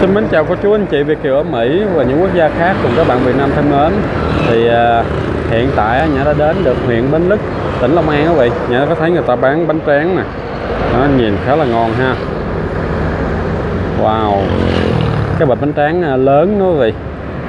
Xin mến chào cô chú anh chị Việt kiều ở Mỹ và những quốc gia khác cùng các bạn Việt Nam thân mến. Thì à, hiện tại nhà Nhã đã đến được huyện Bến Lức, tỉnh Long An quý vị. Nhã có thấy người ta bán bánh tráng nè. Nó nhìn khá là ngon ha. Wow. Cái bịch bánh tráng à, lớn đó quý vị.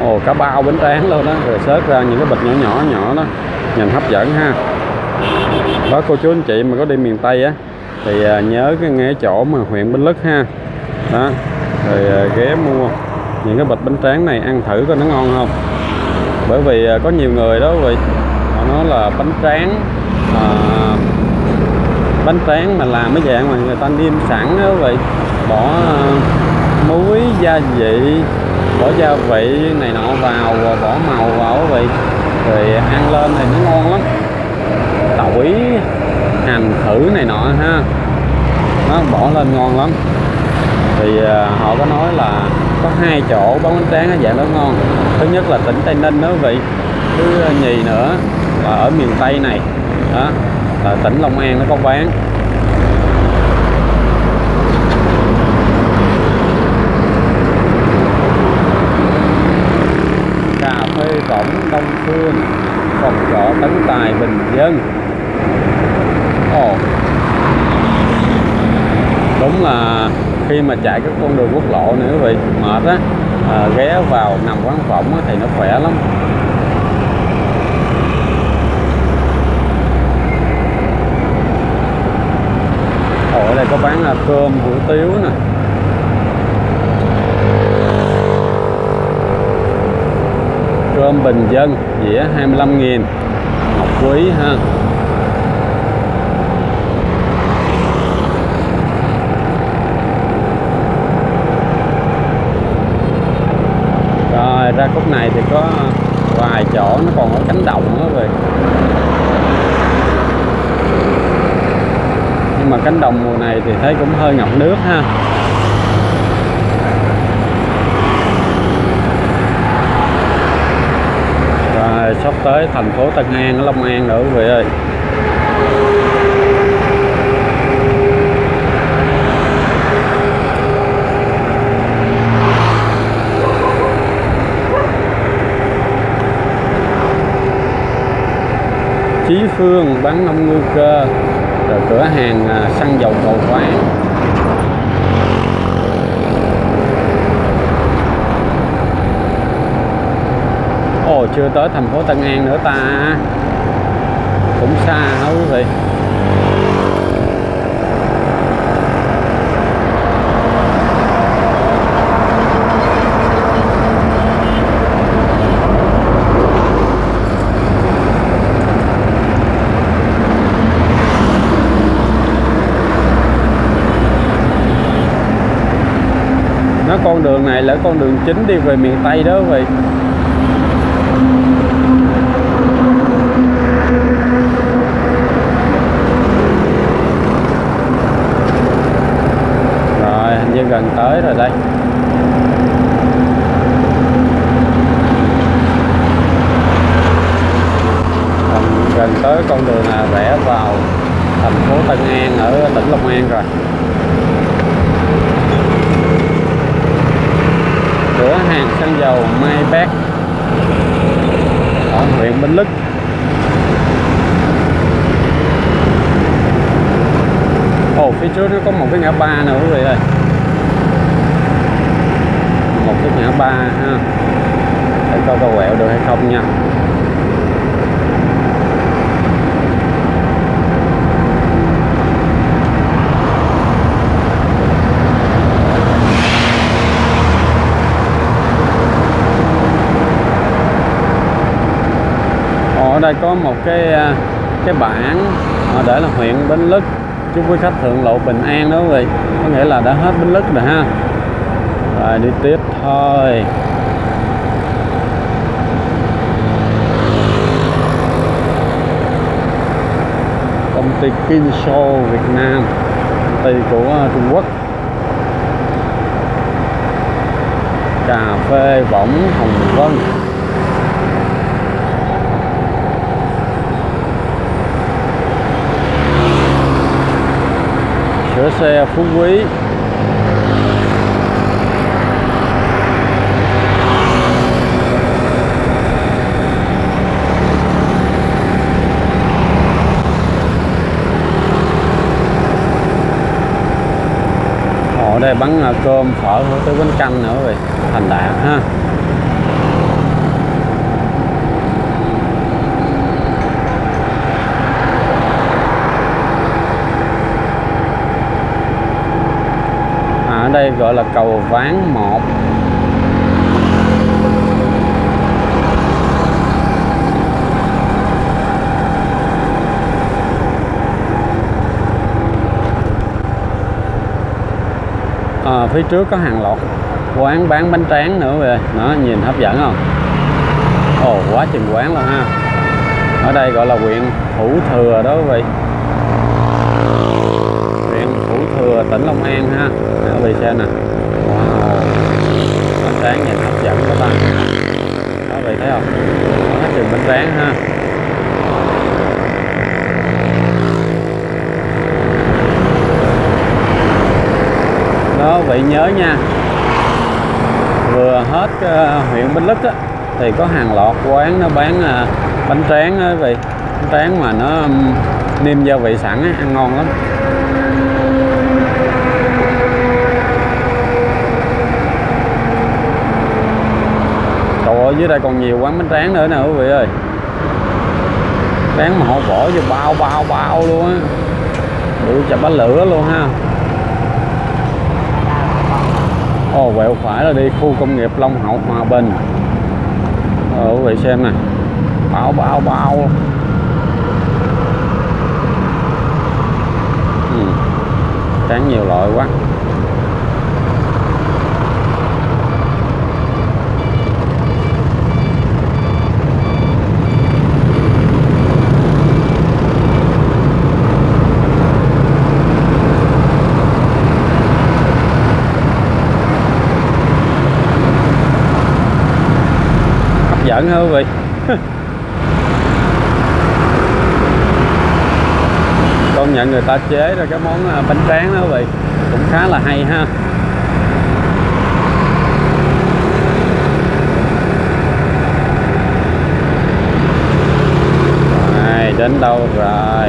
Ồ cả bao bánh tráng luôn đó, rồi xớt ra những cái bịch nhỏ nhỏ nhỏ đó. Nhìn hấp dẫn ha. Đó cô chú anh chị mà có đi miền Tây á thì à, nhớ cái ngay chỗ mà huyện Bến Lức ha. Đó, rồi à, ghé mua những cái bịch bánh tráng này ăn thử coi nó ngon không. Bởi vì à, có nhiều người đó vì họ nói là bánh tráng à, bánh tráng mà làm cái dạng mà người ta niêm sẵn đó vậy bỏ à, muối gia vị bỏ gia vị này nọ vào và bỏ màu vào vậy rồi ăn lên thì nó ngon lắm. Tỏi hành thử này nọ ha nó bỏ lên ngon lắm thì à, họ có nói là có hai chỗ bán bánh tráng ở dạng đó ngon. Thứ nhất là tỉnh tây ninh đó quý vị, thứ nhì nữa là ở miền tây này. Đó, là tỉnh long an nó có bán cà phê cổng đông phương, phòng trọ tấn tài bình dân. Ồ. Đúng là khi mà chạy các con đường quốc lộ nữa quý vị mệt á. À, ghé vào nằm quán phỏng á, thì nó khỏe lắm. Ở đây có bán là cơm hủ tiếu nè. Cơm bình dân dĩa 25 nghìn. Ngọc quý ha rồi ra khúc này thì có vài chỗ nó còn có cánh đồng nữa rồi nhưng mà cánh đồng mùa này thì thấy cũng hơi ngập nước ha. Rồi, sắp tới thành phố Tân An ở Long An nữa quý vị ơi. Chí Phương bán nông ngư cơ rồi cửa hàng à, xăng dầu cầu quán. Ồ, chưa tới thành phố Tân An nữa ta. Cũng xa hả quý vị? Nó con đường này là con đường chính đi về miền Tây đó, vậy. Rồi, hình như gần tới rồi đây. Gần tới con đường là rẽ vào thành phố Tân An ở tỉnh Long An rồi. Cửa hàng xăng dầu Mai Bác ở huyện Bến Lức. Ồ, phía trước nó có một cái ngã ba nữa quý vị ơi. Một cái ngã ba ha. Để coi có quẹo được hay không nha ở đây có một cái à, cái bảng để là huyện Bến Lức. Chúc quý khách thượng lộ bình an đó quý vị. Có nghĩa là đã hết Bến Lức rồi ha. Rồi, đi tiếp thôi. Công ty Kinshow Việt Nam, công ty của à, Trung Quốc. Cà phê võng Hồng Vân. sửa xe phú quý. Họ đây bán à, cơm phở, tới bánh canh nữa rồi thành đạt ha. Gọi là cầu ván một. À, phía trước có hàng loạt quán bán bánh tráng nữa về nó nhìn hấp dẫn không? Ồ quá trình quán luôn ha. Ở đây gọi là huyện thủ thừa đó quý vị. Huyện thủ thừa tỉnh long an ha để xe nè wow. Bánh tráng nhìn hấp dẫn các bạn đó vị thấy không? Quá chừng bánh tráng ha. Đó vị nhớ nha. Vừa hết uh, huyện Bến Lức á, thì có hàng loạt quán nó bán uh, bánh tráng á vị bánh tráng mà nó um, nêm gia vị sẵn á, ăn ngon lắm. Dưới đây còn nhiều quán bánh tráng nữa nè quý vị ơi. Tráng mà họ vỏ vô bao bao bao luôn á. Bự chập bánh lửa luôn ha. Ồ oh, quẹo phải là đi khu công nghiệp Long Hậu Hòa Bình. Ờ quý vị xem nè. Bao bao bao. Ừ. Tráng nhiều loại quá. Giận hả quý vị công nhận người ta chế ra cái món à, bánh tráng đó quý vị cũng khá là hay ha Rồi, đến đâu rồi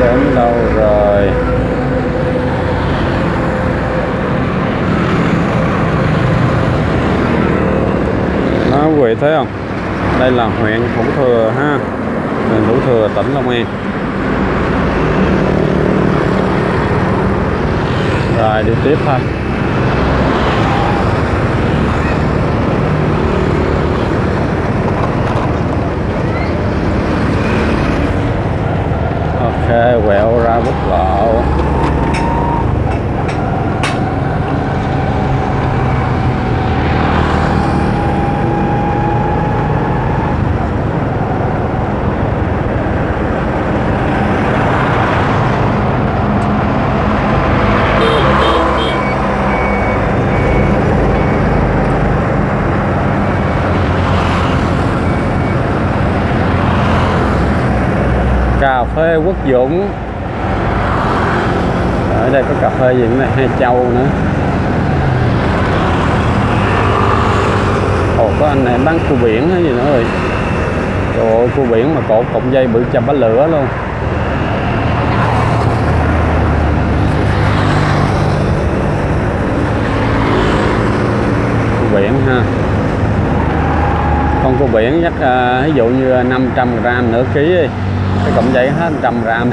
đến đâu rồi đó quý vị thấy không đây là huyện Thủ Thừa ha huyện Thủ Thừa tỉnh Long An. Rồi đi tiếp thôi. Ok quẹo ra bút lọ. Cà phê Quốc Dũng. Ở đây có cà phê gì nữa này hai châu nữa. Ồ có anh này bán cua biển hay gì nữa rồi. Trời ơi cua biển mà cột cọng dây bự chầm bánh lửa luôn. Cua biển ha. Con cua biển chắc à, ví dụ như 500 gram nửa ký đi cái cọng dây hết 100 gram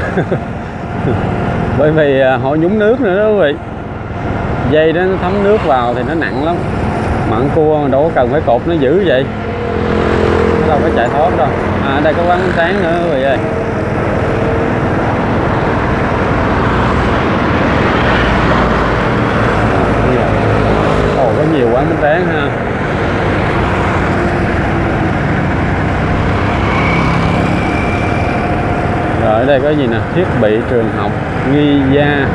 bởi vì à, họ nhúng nước nữa đó quý vị. Dây đó, nó thấm nước vào thì nó nặng lắm. Mà cua mà đâu có cần phải cột, nó giữ vậy. Nó đâu có chạy thoát đâu. À đây có quán sáng nữa, quý vị ơi. Ồ, có nhiều quán bánh tráng ha. Rồi ở đây có gì nè? Thiết bị trường học nghi gia.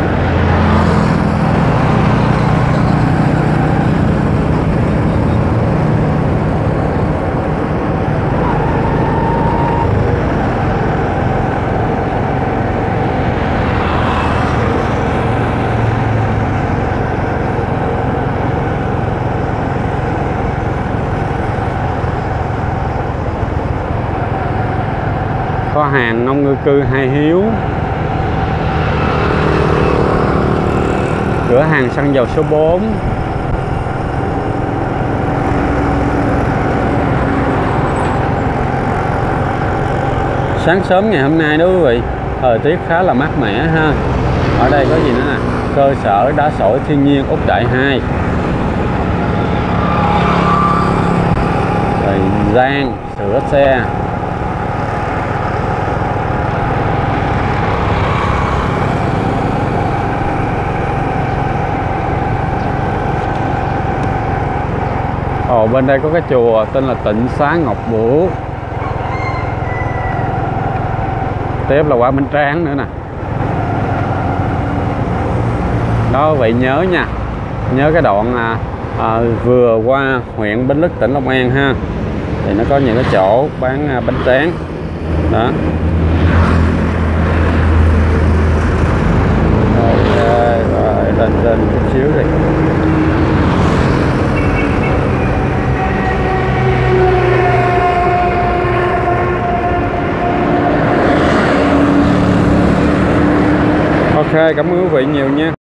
Hàng nông ngư cư hai hiếu. Cửa hàng xăng dầu số 4 sáng sớm ngày hôm nay đó quý vị, thời tiết khá là mát mẻ ha. Ở đây có gì nữa nè? Cơ sở đá sỏi thiên nhiên úc đại 2 thời gian, sửa xe. Ồ bên đây có cái chùa tên là Tịnh Xá Ngọc Bửu Tiếp là quả Bánh Tráng nữa nè. Đó vậy nhớ nha. Nhớ cái đoạn à, à, vừa qua huyện Bến Lức tỉnh Long An ha. Thì nó có những cái chỗ bán à, bánh tráng. Đó. Ok à, rồi lên lên chút xíu đi. Ok, cảm ơn quý vị nhiều nha.